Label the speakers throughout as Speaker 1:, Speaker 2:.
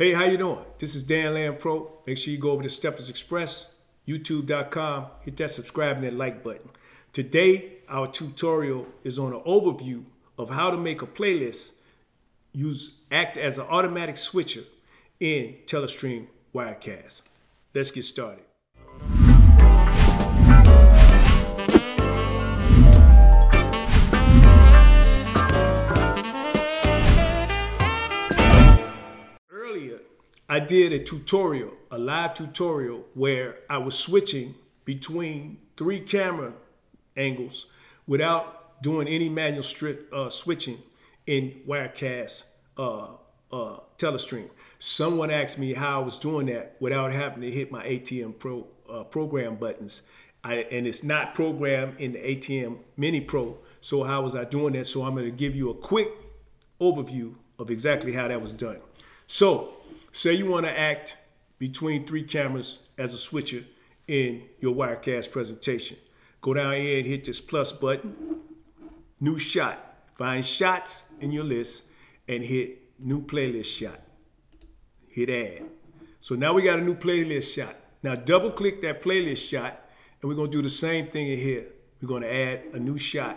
Speaker 1: Hey, how you doing? This is Dan Land Pro. Make sure you go over to Steppers Express, youtube.com, hit that subscribe and that like button. Today, our tutorial is on an overview of how to make a playlist use act as an automatic switcher in Telestream Wirecast. Let's get started. I did a tutorial, a live tutorial where I was switching between three camera angles without doing any manual uh, switching in Wirecast uh, uh, Telestream. Someone asked me how I was doing that without having to hit my ATEM Pro uh, program buttons. I, and it's not programmed in the ATEM Mini Pro. So how was I doing that? So I'm going to give you a quick overview of exactly how that was done. So Say you want to act between three cameras as a switcher in your Wirecast presentation. Go down here and hit this plus button, new shot. Find shots in your list and hit new playlist shot. Hit add. So now we got a new playlist shot. Now double click that playlist shot and we're gonna do the same thing in here. We're gonna add a new shot.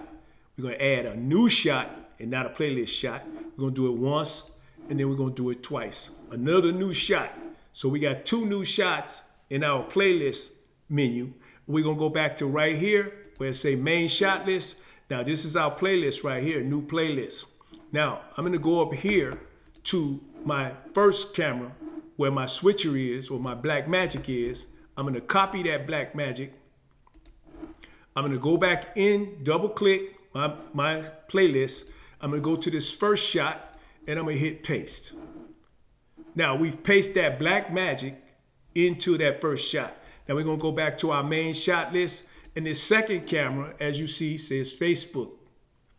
Speaker 1: We're gonna add a new shot and not a playlist shot. We're gonna do it once and then we're gonna do it twice. Another new shot. So we got two new shots in our playlist menu. We're gonna go back to right here where it say main shot list. Now this is our playlist right here, new playlist. Now I'm gonna go up here to my first camera where my switcher is or my Blackmagic is. I'm gonna copy that Blackmagic. I'm gonna go back in, double click my, my playlist. I'm gonna go to this first shot and I'm gonna hit paste. Now we've pasted that Blackmagic into that first shot. Now we're gonna go back to our main shot list. And this second camera, as you see, says Facebook,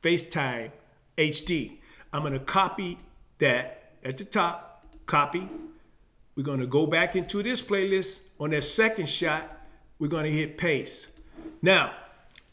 Speaker 1: FaceTime HD. I'm gonna copy that at the top, copy. We're gonna go back into this playlist. On that second shot, we're gonna hit paste. Now,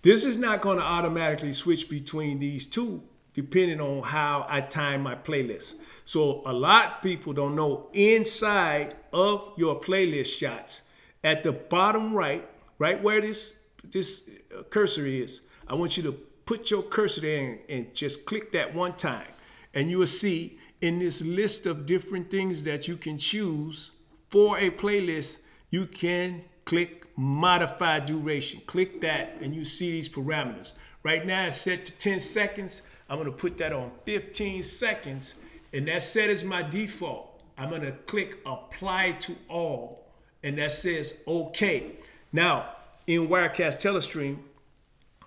Speaker 1: this is not gonna automatically switch between these two depending on how I time my playlist. So a lot of people don't know inside of your playlist shots at the bottom right, right where this this uh, cursor is, I want you to put your cursor there and, and just click that one time. And you will see in this list of different things that you can choose for a playlist, you can click modify duration. Click that and you see these parameters. Right now it's set to 10 seconds. I'm gonna put that on 15 seconds and that set is my default. I'm gonna click apply to all and that says okay. Now in Wirecast Telestream,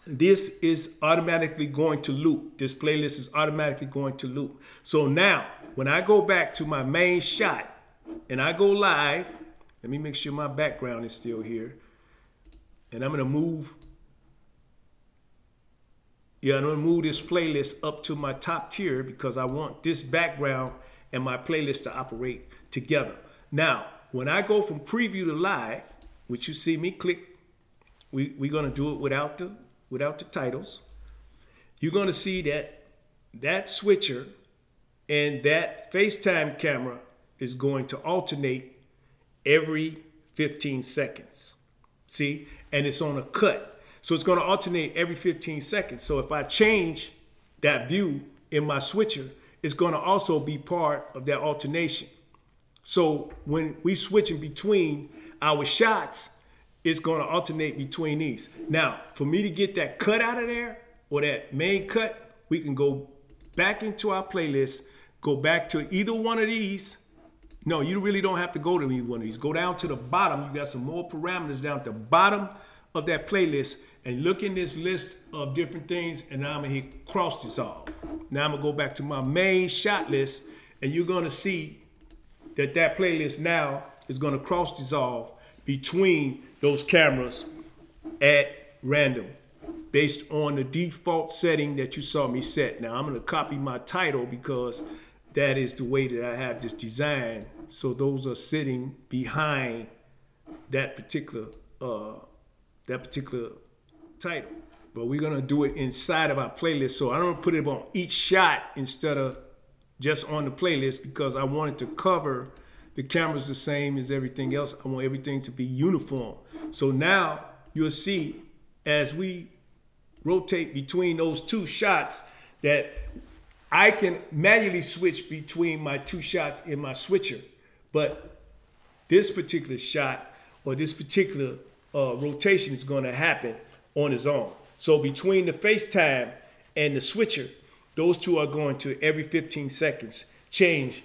Speaker 1: this is automatically going to loop. This playlist is automatically going to loop. So now when I go back to my main shot and I go live, let me make sure my background is still here. And I'm gonna move yeah, I'm gonna move this playlist up to my top tier because I want this background and my playlist to operate together. Now, when I go from preview to live, which you see me click, we, we're gonna do it without the, without the titles. You're gonna see that that switcher and that FaceTime camera is going to alternate every 15 seconds. See, and it's on a cut. So it's going to alternate every 15 seconds. So if I change that view in my switcher, it's going to also be part of that alternation. So when we switching between our shots, it's going to alternate between these. Now, for me to get that cut out of there or that main cut, we can go back into our playlist, go back to either one of these. No, you really don't have to go to either one of these. Go down to the bottom. You got some more parameters down at the bottom of that playlist and look in this list of different things and I'm gonna hit cross dissolve. Now I'm gonna go back to my main shot list and you're gonna see that that playlist now is gonna cross dissolve between those cameras at random based on the default setting that you saw me set. Now I'm gonna copy my title because that is the way that I have this design. So those are sitting behind that particular uh, that particular title. But we're gonna do it inside of our playlist. So I don't put it on each shot instead of just on the playlist because I wanted to cover the camera's the same as everything else. I want everything to be uniform. So now you'll see as we rotate between those two shots that I can manually switch between my two shots in my switcher. But this particular shot or this particular uh, rotation is going to happen on its own. So between the FaceTime and the switcher, those two are going to every 15 seconds change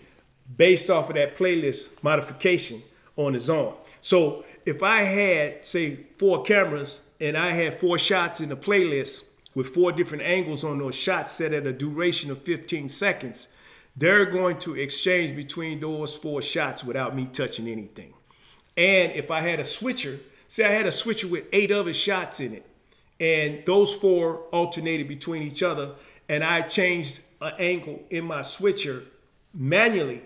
Speaker 1: based off of that playlist modification on its own. So if I had, say, four cameras and I had four shots in the playlist with four different angles on those shots set at a duration of 15 seconds, they're going to exchange between those four shots without me touching anything. And if I had a switcher, say I had a switcher with eight other shots in it, and those four alternated between each other, and I changed an angle in my switcher manually,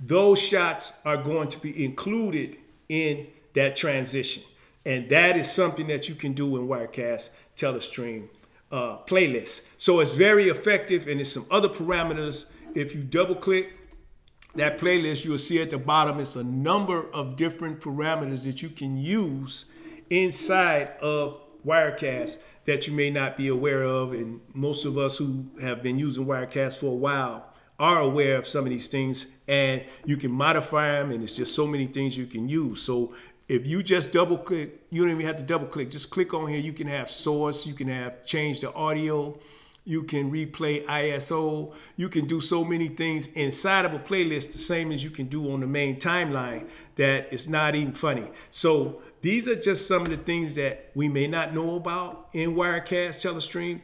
Speaker 1: those shots are going to be included in that transition. And that is something that you can do in Wirecast Telestream uh, playlist. So it's very effective and there's some other parameters. If you double click that playlist, you'll see at the bottom, it's a number of different parameters that you can use inside of Wirecast that you may not be aware of. And most of us who have been using Wirecast for a while are aware of some of these things and you can modify them and it's just so many things you can use. So if you just double click, you don't even have to double click, just click on here. You can have source, you can have change the audio, you can replay ISO, you can do so many things inside of a playlist, the same as you can do on the main timeline that is not even funny. So these are just some of the things that we may not know about in Wirecast Telestream,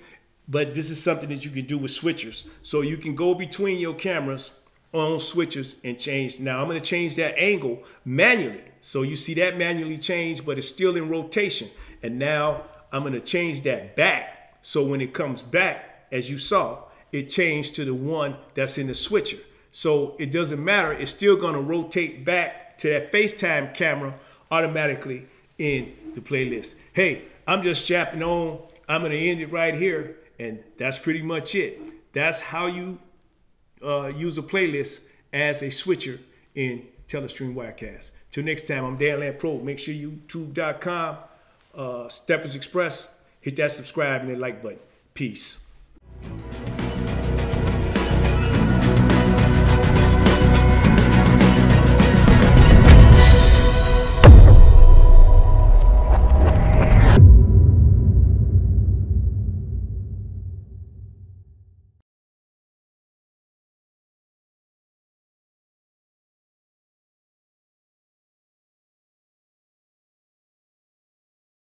Speaker 1: but this is something that you can do with switchers. So you can go between your cameras on switchers and change. Now I'm going to change that angle manually. So you see that manually change, but it's still in rotation. And now I'm going to change that back. So when it comes back, as you saw, it changed to the one that's in the switcher. So it doesn't matter. It's still going to rotate back to that FaceTime camera automatically in the playlist. Hey, I'm just chapping on. I'm going to end it right here. And that's pretty much it. That's how you uh, use a playlist as a switcher in Telestream Wirecast. Till next time, I'm Dan Land Pro. Make sure YouTube.com, uh, Steppers Express, hit that subscribe and that like button. Peace.